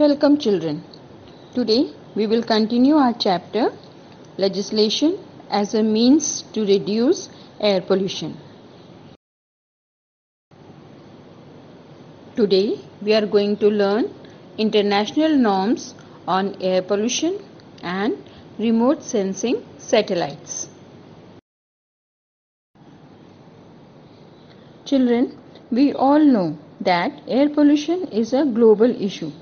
Welcome children. Today we will continue our chapter Legislation as a means to reduce air pollution. Today we are going to learn international norms on air pollution and remote sensing satellites. Children, we all know that air pollution is a global issue.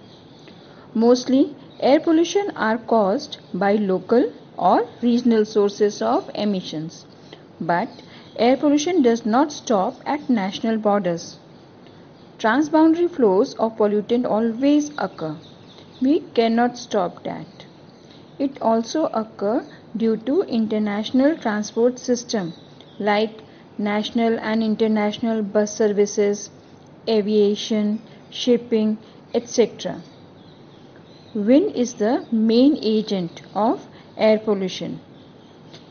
Mostly, air pollution are caused by local or regional sources of emissions. But air pollution does not stop at national borders. Transboundary flows of pollutant always occur. We cannot stop that. It also occur due to international transport system like national and international bus services, aviation, shipping, etc. Wind is the main agent of air pollution.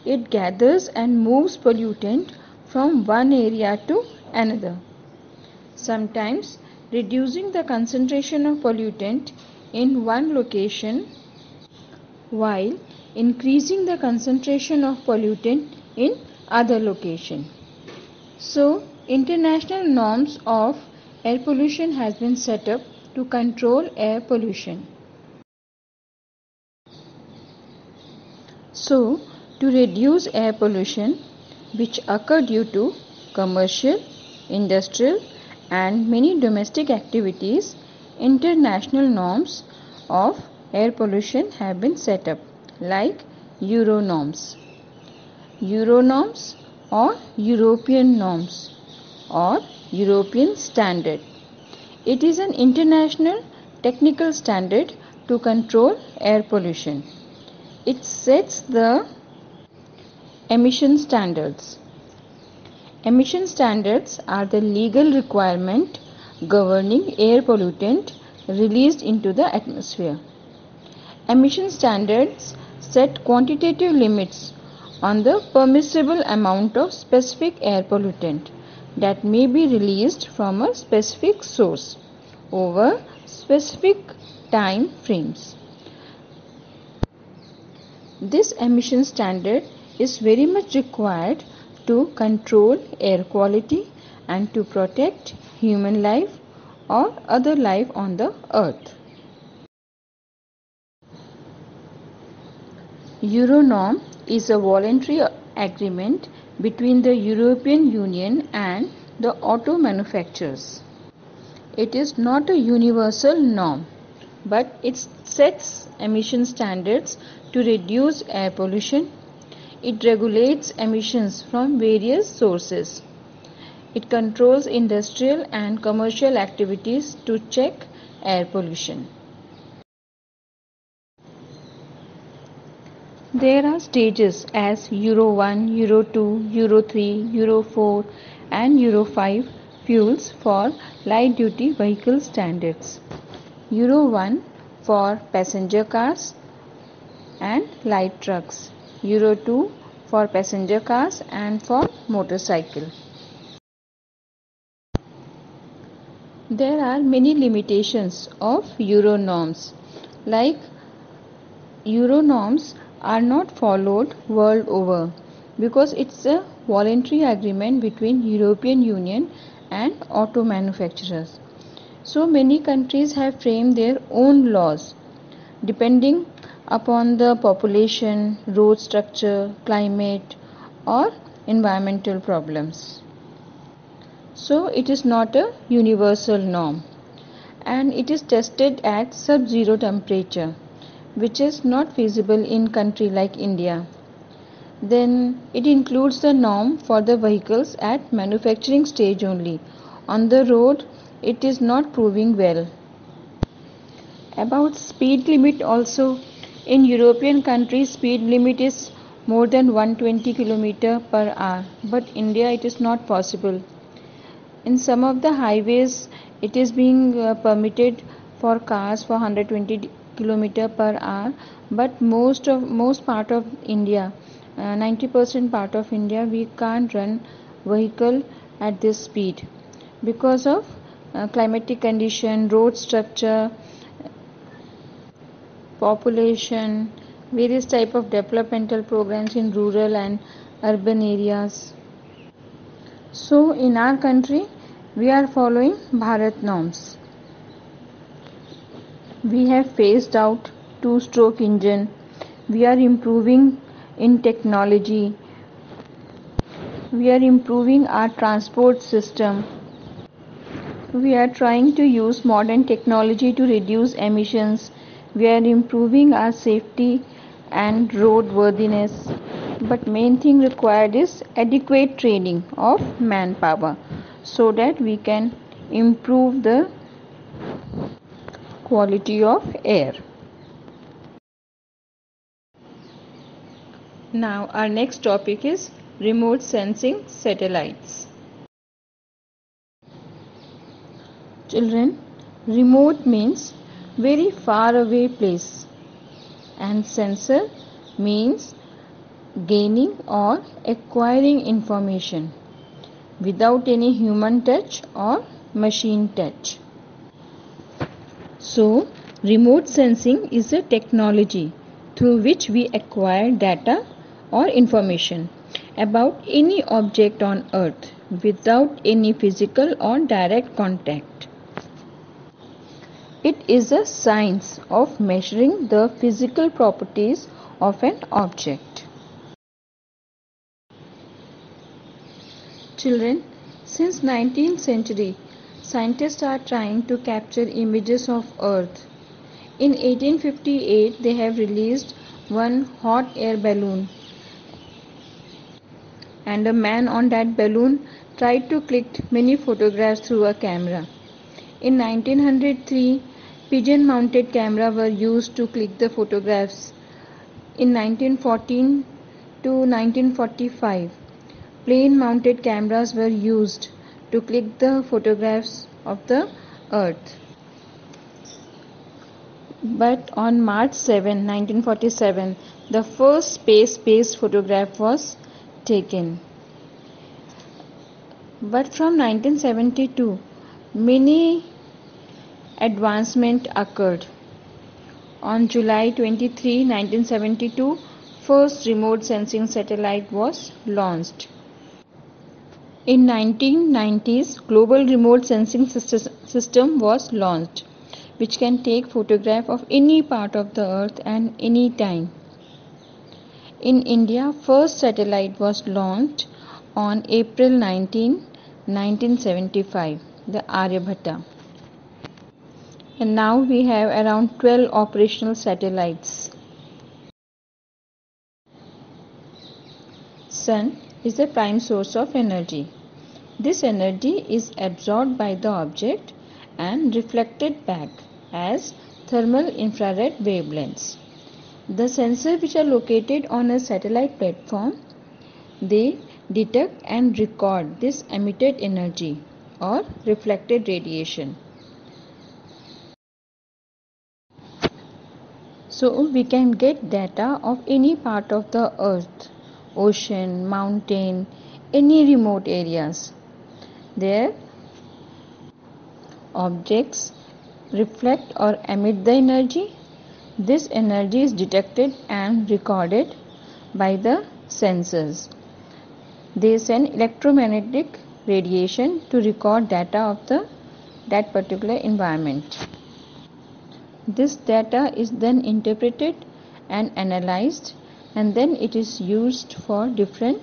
It gathers and moves pollutant from one area to another. Sometimes reducing the concentration of pollutant in one location while increasing the concentration of pollutant in other location. So, international norms of air pollution has been set up to control air pollution. So, to reduce air pollution which occur due to commercial, industrial and many domestic activities, international norms of air pollution have been set up like Euro norms. Euro norms or European norms or European standard. It is an international technical standard to control air pollution. It sets the emission standards. Emission standards are the legal requirement governing air pollutant released into the atmosphere. Emission standards set quantitative limits on the permissible amount of specific air pollutant that may be released from a specific source over specific time frames. This emission standard is very much required to control air quality and to protect human life or other life on the earth. Euronorm is a voluntary agreement between the European Union and the auto manufacturers. It is not a universal norm, but it sets emission standards to reduce air pollution. It regulates emissions from various sources. It controls industrial and commercial activities to check air pollution. There are stages as Euro 1, Euro 2, Euro 3, Euro 4 and Euro 5 fuels for light duty vehicle standards. Euro 1 for passenger cars and light trucks. Euro 2 for passenger cars and for motorcycle. There are many limitations of Euro norms like Euro norms are not followed world over because it's a voluntary agreement between European Union and auto manufacturers. So many countries have framed their own laws depending upon the population, road structure, climate or environmental problems. So it is not a universal norm and it is tested at sub-zero temperature which is not feasible in country like India. Then it includes the norm for the vehicles at manufacturing stage only. On the road it is not proving well. About speed limit also in European countries speed limit is more than 120 km per hour but India it is not possible. In some of the highways it is being uh, permitted for cars for 120 km per hour but most of most part of india uh, 90% part of india we can't run vehicle at this speed because of uh, climatic condition road structure population, various type of developmental programs in rural and urban areas. So in our country we are following Bharat norms. We have phased out two stroke engine. We are improving in technology. We are improving our transport system. We are trying to use modern technology to reduce emissions. We are improving our safety and roadworthiness. But main thing required is adequate training of manpower so that we can improve the quality of air. Now our next topic is remote sensing satellites. Children, remote means very far away place and sensor means gaining or acquiring information without any human touch or machine touch. So, remote sensing is a technology through which we acquire data or information about any object on earth without any physical or direct contact. Is a science of measuring the physical properties of an object. Children, since 19th century, scientists are trying to capture images of earth. In 1858, they have released one hot air balloon and a man on that balloon tried to click many photographs through a camera. In 1903, pigeon mounted camera were used to click the photographs. In 1914 to 1945, plane mounted cameras were used to click the photographs of the earth. But on March 7, 1947, the first space based photograph was taken. But from 1972, many advancement occurred. On July 23, 1972, first remote sensing satellite was launched. In 1990s, global remote sensing system was launched which can take photograph of any part of the earth and any time. In India, first satellite was launched on April 19, 1975, the Aryabhatta. And now we have around 12 operational satellites. Sun is the prime source of energy. This energy is absorbed by the object and reflected back as thermal infrared wavelengths. The sensors which are located on a satellite platform, they detect and record this emitted energy or reflected radiation. So we can get data of any part of the earth, ocean, mountain, any remote areas. There objects reflect or emit the energy this energy is detected and recorded by the sensors. They send electromagnetic radiation to record data of the that particular environment. This data is then interpreted and analyzed and then it is used for different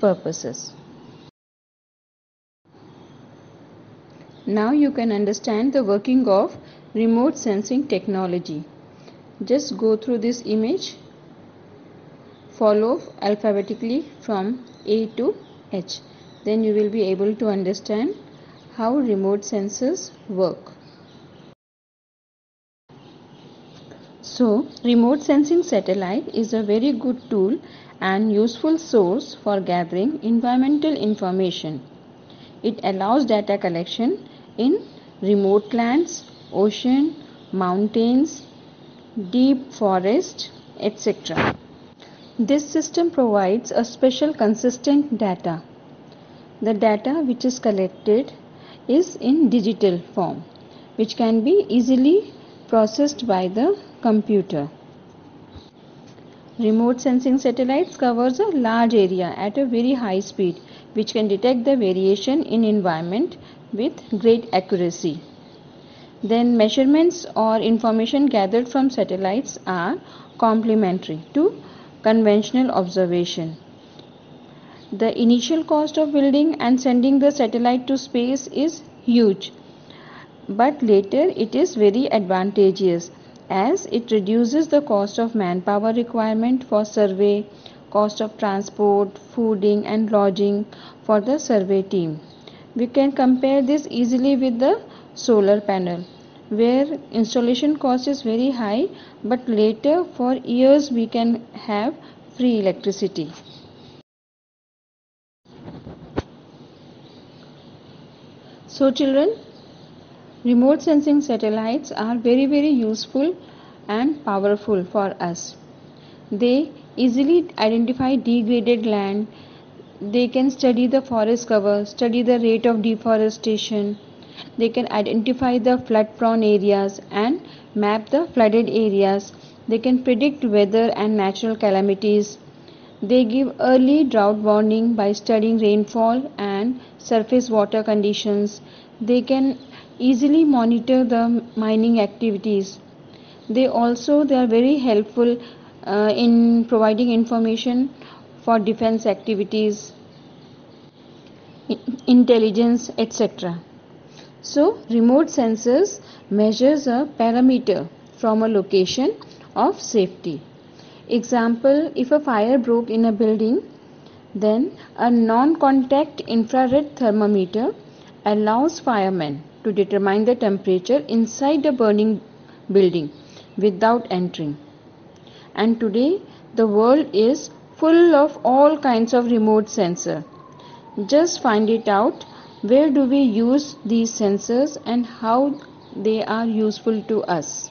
purposes. Now you can understand the working of remote sensing technology. Just go through this image follow alphabetically from A to H. Then you will be able to understand how remote sensors work so remote sensing satellite is a very good tool and useful source for gathering environmental information it allows data collection in remote lands ocean mountains deep forest, etc. This system provides a special consistent data. The data which is collected is in digital form which can be easily processed by the computer. Remote sensing satellites covers a large area at a very high speed which can detect the variation in environment with great accuracy. Then measurements or information gathered from satellites are complementary to conventional observation. The initial cost of building and sending the satellite to space is huge, but later it is very advantageous as it reduces the cost of manpower requirement for survey, cost of transport, fooding and lodging for the survey team. We can compare this easily with the solar panel where installation cost is very high but later for years we can have free electricity. So children, remote sensing satellites are very very useful and powerful for us. They easily identify degraded land. They can study the forest cover, study the rate of deforestation. They can identify the flood prone areas and map the flooded areas. They can predict weather and natural calamities. They give early drought warning by studying rainfall and surface water conditions. They can easily monitor the mining activities. They also they are very helpful uh, in providing information for defense activities, intelligence, etc. So, remote sensors measures a parameter from a location of safety. Example, if a fire broke in a building, then a non-contact infrared thermometer allows firemen to determine the temperature inside a burning building without entering. And today the world is full of all kinds of remote sensor. Just find it out. Where do we use these sensors and how they are useful to us?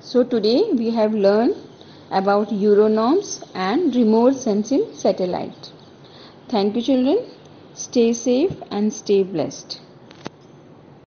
So today we have learned about euronorms and remote sensing satellite thank you children. Stay safe and stay blessed